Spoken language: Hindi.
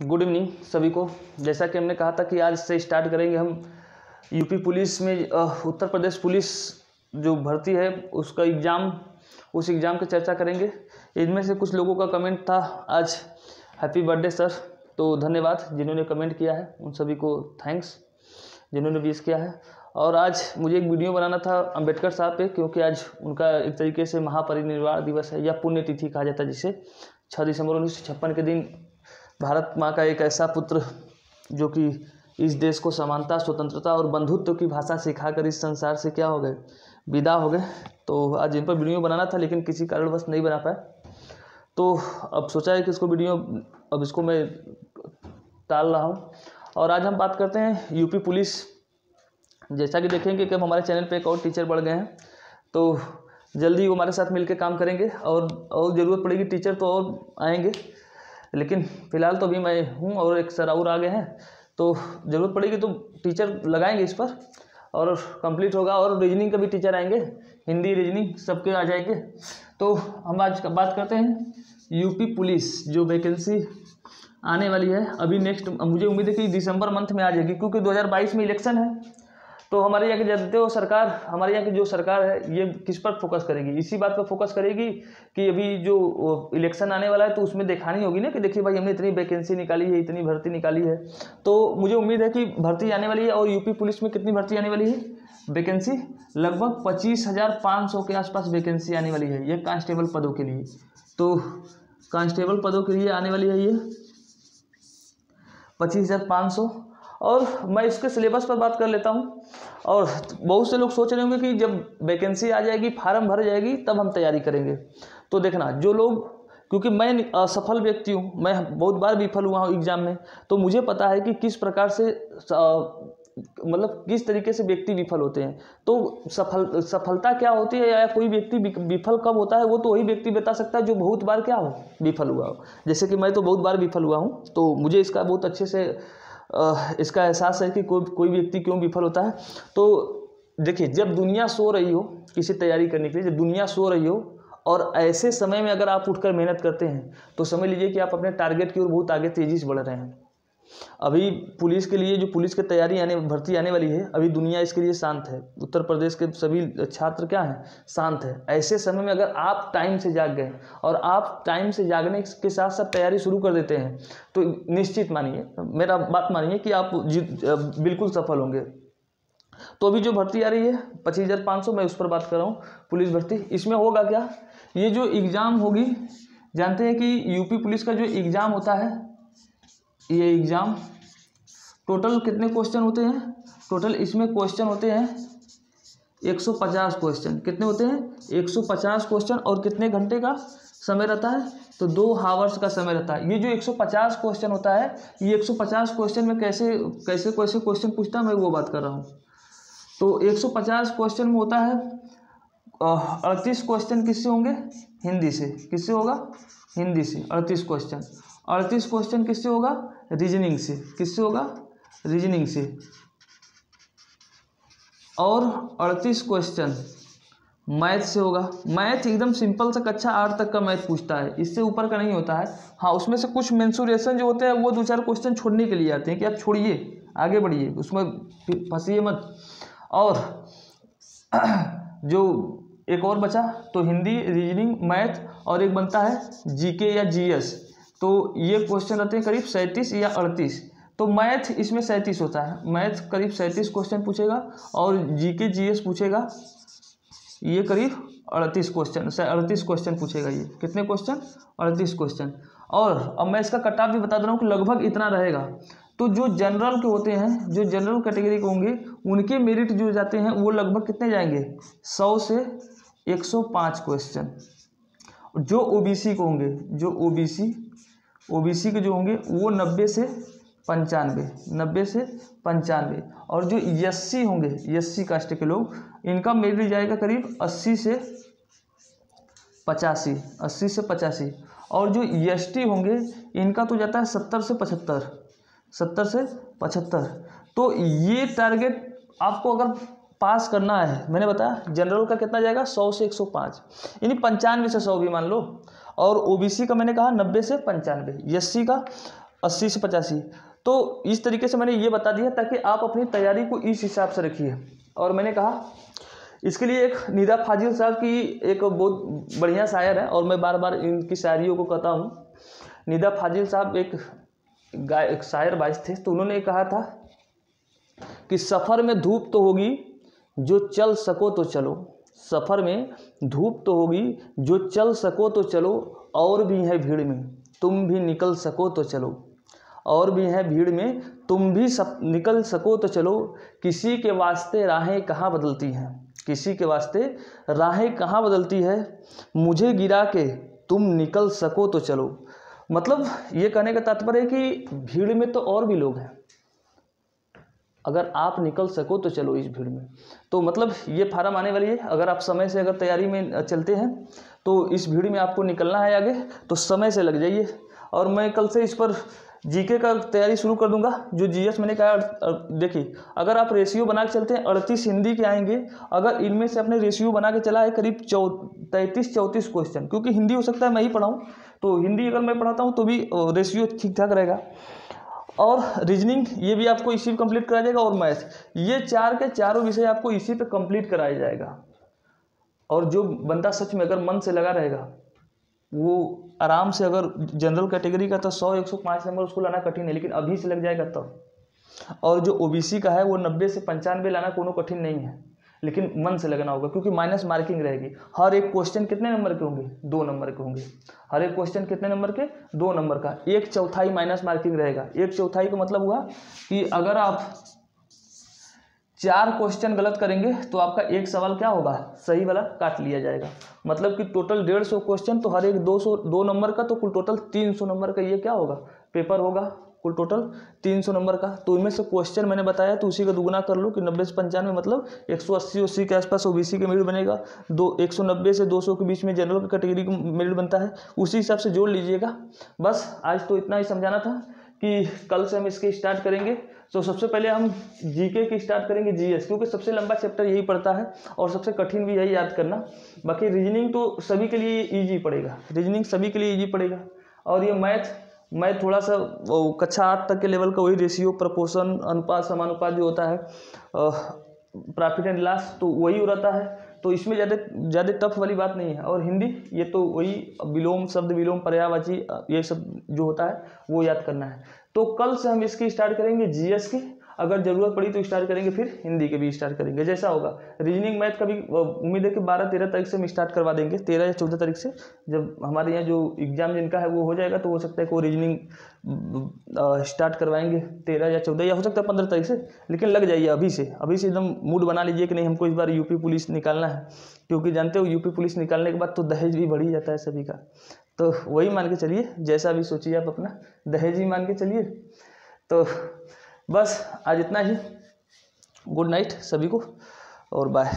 गुड इवनिंग सभी को। जैसा कि हमने कहा था कि आज से स्टार्ट करेंगे हम यूपी पुलिस में उत्तर प्रदेश पुलिस जो भर्ती है, उसका एग्ज़ाम उस एग्ज़ाम की चर्चा करेंगे। इनमें से कुछ लोगों का कमेंट था आज। हैप्पी बर्थडे सर तो धन्यवाद जिन्होंने कमेंट किया है, उन सभी को थैंक्स जिन्होंने विश किया है। और आज मुझे एक वीडियो बनाना था अंबेडकर साहब पे, क्योंकि आज उनका एक तरीके से महापरिनिर्वाण दिवस है, या पुण्यतिथि कहा जाता है जिसे। छः दिसंबर उन्नीस सौ छप्पन के दिन भारत माँ का एक ऐसा पुत्र जो कि इस देश को समानता, स्वतंत्रता और बंधुत्व की भाषा सिखाकर इस संसार से क्या हो गए? विदा हो गए। तो आज इन पर वीडियो बनाना था, लेकिन किसी कारणवश नहीं बना पाया तो अब सोचा है कि इसको वीडियो, अब इसको मैं टाल रहा हूँ। और आज हम बात करते हैं यूपी पुलिस। जैसा कि देखेंगे कि अब हमारे चैनल पे एक और टीचर बढ़ गए हैं। तो जल्दी वो हमारे साथ मिलकर काम करेंगे और और ज़रूरत पड़ेगी टीचर तो और आएँगे। लेकिन फ़िलहाल तो अभी मैं हूँ और एक सर और आ गए हैं तो ज़रूरत पड़ेगी तो टीचर लगाएँगे इस पर और कंप्लीट होगा और रीजनिंग का भी टीचर आएँगे, हिंदी रीजनिंग सबके आ जाएँगे। तो हम आज बात करते हैं यूपी पुलिस, जो वैकेंसी आने वाली है। अभी नेक्स्ट मुझे उम्मीद है कि दिसंबर मंथ में आ जाएगी, क्योंकि 2022 में इलेक्शन है। तो हमारे यहाँ की जानते हो सरकार, हमारे यहाँ की जो सरकार है, ये किस पर फोकस करेगी? इसी बात पर फोकस करेगी कि अभी जो इलेक्शन आने वाला है तो उसमें दिखानी होगी ना कि देखिए भाई हमने इतनी वैकेंसी निकाली है, इतनी भर्ती निकाली है। तो मुझे उम्मीद है कि भर्ती आने वाली है और यूपी पुलिस में कितनी भर्ती आने वाली है? वैकेंसी लगभग पच्चीस हज़ार पाँच सौ के आसपास वैकेंसी आने वाली है ये कांस्टेबल पदों के लिए। तो कांस्टेबल पदों के लिए आने वाली है ये पच्चीस हज़ार पाँच सौ। और मैं इसके सिलेबस पर बात कर लेता हूँ। और बहुत से लोग सोच रहे होंगे कि जब वैकेंसी आ जाएगी फार्म भर जाएगी, तब हम तैयारी करेंगे। तो देखना, जो लोग, क्योंकि मैं असफल व्यक्ति हूँ, मैं बहुत बार विफल हुआ हूँ एग्ज़ाम में तो मुझे पता है कि किस प्रकार से मतलब किस तरीके से व्यक्ति विफल होते हैं। तो सफल, सफलता क्या होती है या कोई व्यक्ति विफल कब होता है, वो तो वही व्यक्ति बता सकता है जो बहुत बार क्या हो, विफल हुआ हो। जैसे कि मैं तो बहुत बार विफल हुआ हूँ तो मुझे इसका बहुत अच्छे से इसका एहसास है कि कोई कोई व्यक्ति क्यों विफल होता है? तो देखिए, जब दुनिया सो रही हो किसी तैयारी करने के लिए, जब दुनिया सो रही हो और ऐसे समय में अगर आप उठकर मेहनत करते हैं तो समझ लीजिए कि आप अपने टारगेट की ओर बहुत आगे तेज़ी से बढ़ रहे हैं। अभी पुलिस के लिए जो पुलिस की तैयारी आने, भर्ती आने वाली है, अभी दुनिया इसके लिए शांत है। उत्तर प्रदेश के सभी छात्र क्या हैं? शांत है। ऐसे समय में अगर आप टाइम से जाग गए और आप टाइम से जागने के साथ साथ तैयारी शुरू कर देते हैं तो निश्चित मानिए, मेरा बात मानिए कि आप बिल्कुल सफल होंगे। तो अभी जो भर्ती आ रही है, पच्चीस हज़ार पाँच सौ, मैं उस पर बात कर रहा हूँ, पुलिस भर्ती। इसमें होगा क्या? ये जो एग्ज़ाम होगी, जानते हैं कि यूपी पुलिस का जो एग्ज़ाम होता है ये एग्ज़ाम, टोटल कितने क्वेश्चन होते हैं? टोटल इसमें क्वेश्चन होते हैं 150 क्वेश्चन। कितने होते हैं? 150 क्वेश्चन और कितने घंटे का समय रहता है? तो दो हावर्स का समय रहता है। ये जो 150 क्वेश्चन होता है, ये 150 क्वेश्चन में कैसे कैसे कैसे क्वेश्चन पूछता मैं वो बात कर रहा हूँ। तो 150 क्वेश्चन में होता है अड़तीस क्वेश्चन किससे होंगे? हिंदी से। किससे होगा? हिंदी से। अड़तीस क्वेश्चन। अड़तीस क्वेश्चन किससे होगा? रीजनिंग से। किससे होगा? रीजनिंग से। और अड़तीस क्वेश्चन मैथ से होगा। मैथ एकदम सिंपल सा कक्षा आठ तक का मैथ पूछता है। इससे ऊपर का नहीं होता है। हाँ उसमें से कुछ मेंसुरेशन जो होते हैं, वो दो चार क्वेश्चन छोड़ने के लिए आते हैं कि आप छोड़िए, आगे बढ़िए, उसमें फंसीए मत। और जो एक और बचा तो हिंदी, रीजनिंग, मैथ, और एक बनता है, जीके या जीएस। तो ये क्वेश्चन रहते हैं करीब सैंतीस या अड़तीस। तो मैथ इसमें सैंतीस होता है। मैथ करीब सैंतीस क्वेश्चन पूछेगा और जीके जीएस पूछेगा। ये करीब अड़तीस क्वेश्चन अड़तीस क्वेश्चन पूछेगा ये। कितने क्वेश्चन अड़तीस क्वेश्चन और अब मैं इसका कट ऑफ़ भी बता दे रहा हूँ कि लगभग इतना रहेगा। तो जो जनरल के होते हैं, जो जनरल कैटेगरी के होंगे, उनके मेरिट जो जाते हैं, वो लगभग कितने जाएँगे? सौ से एक सौ पाँच क्वेश्चन जो ओबीसी को होंगे, जो ओबीसी ओबीसी के जो होंगे, वो नब्बे से पंचानवे नब्बे से पंचानवे और जो एससी होंगे एस कास्ट के लोग, इनका मेरिट जाएगा करीब अस्सी से पचासी, अस्सी से पचासी। और जो एस होंगे, इनका तो जाता है सत्तर से पचहत्तर, सत्तर से पचहत्तर। तो ये टारगेट आपको अगर पास करना है, मैंने बताया, जनरल का कितना जाएगा? सौ से एक सौ पाँच। यानी पंचानवे से सौ भी मान लो। और ओबीसी का मैंने कहा नब्बे से पंचानवे एस का अस्सी से पचासी। तो इस तरीके से मैंने ये बता दिया ताकि आप अपनी तैयारी को इस हिसाब से रखिए। और मैंने कहा, इसके लिए एक निदा फाजिल साहब की एक बहुत बढ़िया शायर है और मैं बार बार इनकी शायरियों को कहता हूँ। निदा फाजिल साहब एक गाय शायर बाइस थे तो उन्होंने कहा था कि सफ़र में धूप तो होगी, जो चल सको तो चलो। सफ़र में धूप तो होगी, जो चल सको तो चलो, और भी है भीड़ में, तुम भी निकल सको तो चलो। और भी है भीड़ में, तुम भी सब निकल सको तो चलो। किसी के वास्ते राहें कहाँ बदलती हैं? किसी के वास्ते राहें कहाँ बदलती है? मुझे गिरा के तुम निकल सको तो चलो। मतलब ये कहने का तात्पर्य है कि भीड़ में तो और भी लोग हैं। अगर आप निकल सको तो चलो इस भीड़ में। तो मतलब ये फार्म आने वाली है। अगर आप समय से अगर तैयारी में चलते हैं तो इस भीड़ में आपको निकलना है आगे तो समय से लग जाइए। और मैं कल से इस पर जीके का तैयारी शुरू कर दूँगा, जो जीएस मैंने कहा देखिए, अगर आप रेशियो बना के चलते हैं, अड़तीस हिंदी के आएँगे, अगर इनमें से अपने रेशियो बना के चला है, करीब चौ, तैंतीस, चौंतीस क्वेश्चन, क्योंकि हिंदी हो सकता है मैं ही पढ़ाऊँ तो हिंदी अगर मैं पढ़ाता हूँ तो भी रेशियो ठीक ठाक रहेगा। और रीजनिंग ये भी आपको इसी पे कंप्लीट कराया जाएगा और मैथ ये चार के चारों विषय आपको इसी पे कंप्लीट कराया जाएगा। और जो बंदा सच में अगर मन से लगा रहेगा, वो आराम से अगर जनरल कैटेगरी का तो सौ, एक सौ, पाँच नंबर उसको लाना कठिन है, लेकिन अभी से लग जाएगा तब। तो। और जो ओबीसी का है, वो नब्बे से पंचानवे लाना कोनो कठिन नहीं है। लेकिन मन से लगना होगा, क्योंकि माइनस मार्किंग रहेगी। हर एक क्वेश्चन कितने नंबर के होंगे? दो नंबर के होंगे। हर एक क्वेश्चन कितने नंबर के? दो नंबर का। एक चौथाई माइनस मार्किंग रहेगा। एक चौथाई का मतलब हुआ कि अगर आप चार क्वेश्चन गलत करेंगे तो आपका एक सवाल क्या होगा? सही वाला काट लिया जाएगा। मतलब कि टोटल डेढ़ सौ क्वेश्चन तो हर एक दो सौ दो नंबर का तो कुल टोटल तीन सौ नंबर का ये क्या होगा? पेपर होगा। कुल टोटल तीन सौ नंबर का। तो इनमें से क्वेश्चन मैंने बताया तो उसी का दुगुना कर लो कि नब्बे से पंचानवे मतलब एक सौ अस्सी अस्सी के आसपास ओबीसी का मेरिट बनेगा। दो, एक सौ नब्बे से दो सौ के बीच में जनरल कैटेगरी का मेरिट बनता है। उसी हिसाब से जोड़ लीजिएगा। बस, आज तो इतना ही समझाना था कि कल से हम इसके स्टार्ट करेंगे। तो सबसे पहले हम जीके की स्टार्ट करेंगे जीएस क्योंकि सबसे लंबा चैप्टर यही पड़ता है और सबसे कठिन भी यही याद करना। बाकी रीजनिंग तो सभी के लिए ईजी पड़ेगा। रीजनिंग सभी के लिए ईजी पड़ेगा। और ये मैथ मैं थोड़ा सा कक्षा आठ तक के लेवल का वही रेशियो प्रपोर्शन अनुपात, समानुपात जो होता है। प्रॉफिट एंड लॉस तो वही रहता है। तो इसमें ज़्यादा ज़्यादा टफ वाली बात नहीं है। और हिंदी, ये तो वही विलोम, शब्द विलोम पर्यावाची ये सब जो होता है, वो याद करना है। तो कल से हम इसकी स्टार्ट करेंगे जीएस की अगर ज़रूरत पड़ी तो स्टार्ट करेंगे, फिर हिंदी के भी स्टार्ट करेंगे। जैसा होगा। रीजनिंग मैथ का भी उम्मीद है कि बारह तेरह तारीख से हम स्टार्ट करवा देंगे। तेरह या चौदह तारीख से जब हमारे यहाँ जो एग्ज़ाम जिनका है वो हो जाएगा तो हो सकता है कि वो रीजनिंग स्टार्ट करवाएँगे तेरह या चौदह या हो सकता है पंद्रह तारीख से। लेकिन लग जाइए अभी से। अभी से एकदम मूड बना लीजिए कि नहीं, हमको इस बार यूपी पुलिस निकालना है। क्योंकि जानते हो यूपी पुलिस निकालने के बाद तो दहेज भी बढ़ ही जाता है सभी का। तो वही मान के चलिए, जैसा भी सोचिए आप अपना, दहेज ही मान के चलिए। तो बस आज इतना ही। गुड नाइट सभी को और बाय